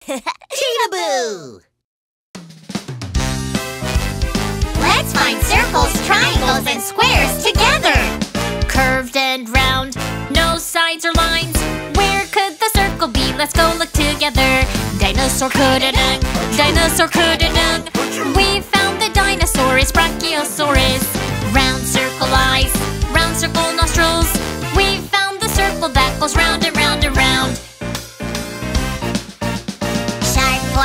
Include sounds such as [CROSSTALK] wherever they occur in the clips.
Cheetahboo! Let's find circles, triangles, and squares together! Curved and round, no sides or lines Where could the circle be? Let's go look together Dinosaur couldn't, dinosaur couldn't We found the dinosaur, it's Brachiosaurus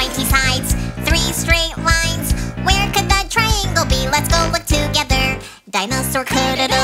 pointy sides, three straight lines. Where could that triangle be? Let's go look together. Dinosaur could it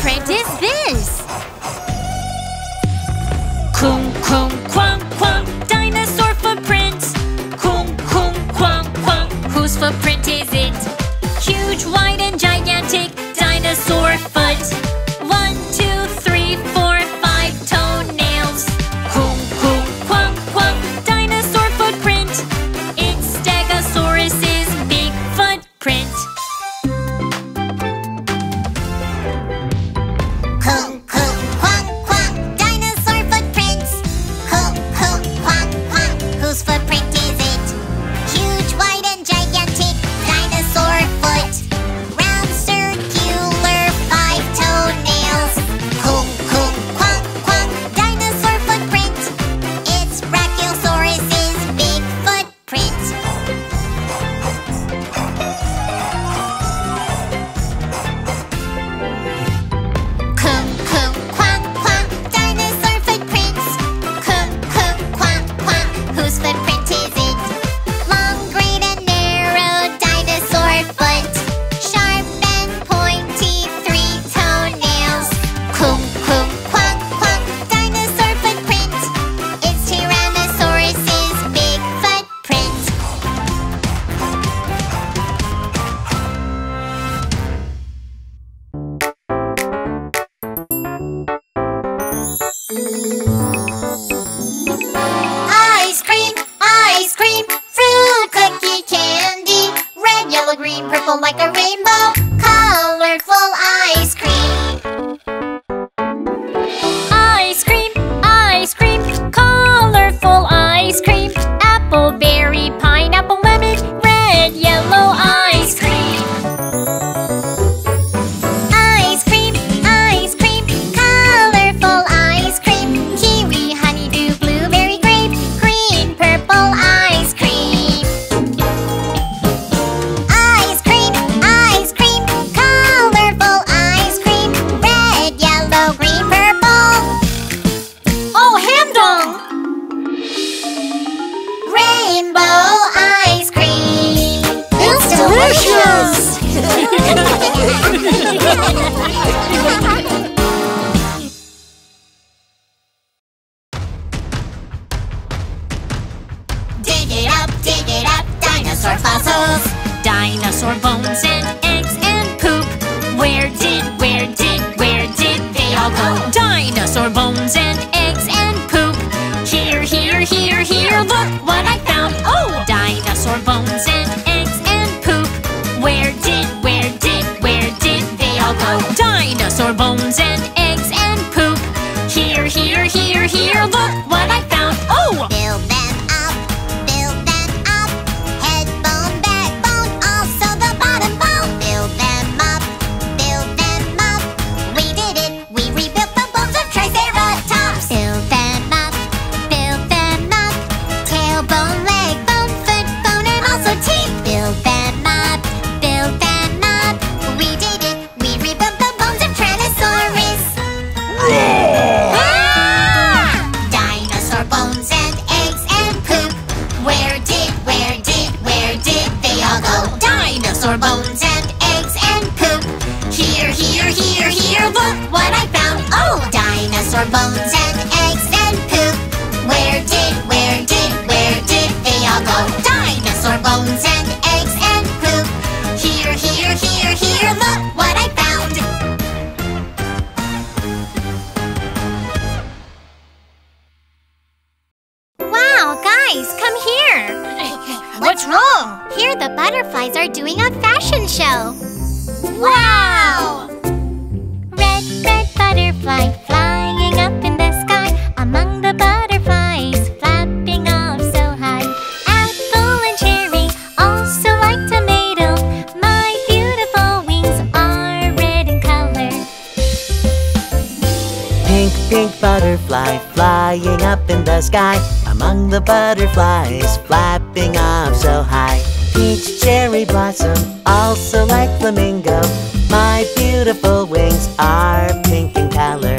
print is this? Kung, kung, quang, quang, dinosaur footprint. Kung, kung, quang, quang, whose footprint? or were bones and eggs and poop. Where did, where did, where did they all go? Dinosaur bones and eggs and poop. Here, here, here, here, look what I found. Wow, guys, come here. [LAUGHS] What's wrong? Here the butterflies are doing a fashion show. Wow! Red, red butterfly, sky Among the butterflies flapping off so high. Peach cherry blossom, also like flamingo. My beautiful wings are pink in color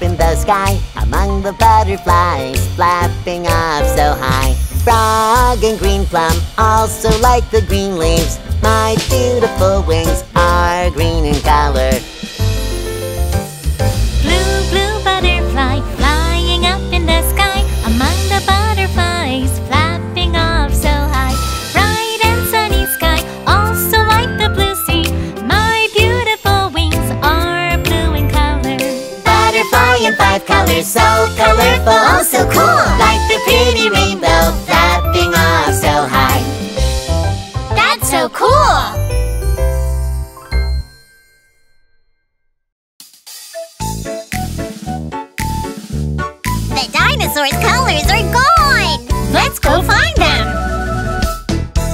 up in the sky Among the butterflies flapping off so high. Frog and green plum, also like the green leaves. My beautiful wings are green in color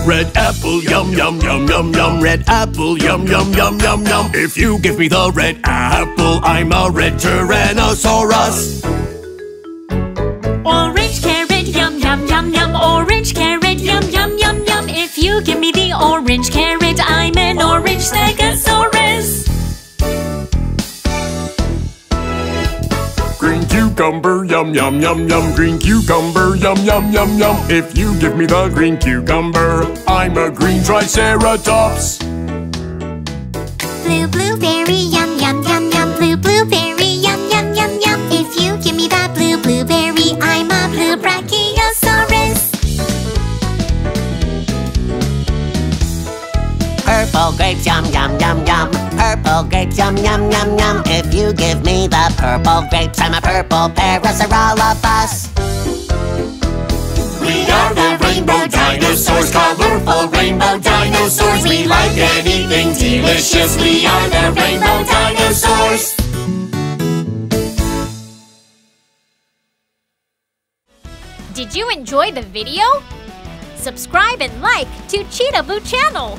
Red apple, yum yum yum yum yum. Red apple, yum yum yum yum yum. If you give me the red apple, I'm a red Tyrannosaurus. Orange carrot, yum yum yum yum. Orange carrot, yum yum yum yum. If you give me the orange cucumber, yum yum yum yum. Green cucumber, yum yum yum yum. If you give me the green cucumber, I'm a green triceratops. Blue blueberry, yum yum yum yum. Blue blueberry, yum yum yum yum. If you give me that blue blueberry, I'm a blue brachiosaurus. Purple grapes, yum yum yum yum. Purple grapes, yum yum yum yum. If you give me the purple grapes, I'm a purple Parasaurolophus. We are the rainbow dinosaurs, colorful rainbow dinosaurs. We like anything delicious. We are the rainbow dinosaurs. Did you enjoy the video? Subscribe and like to Cheetahboo channel.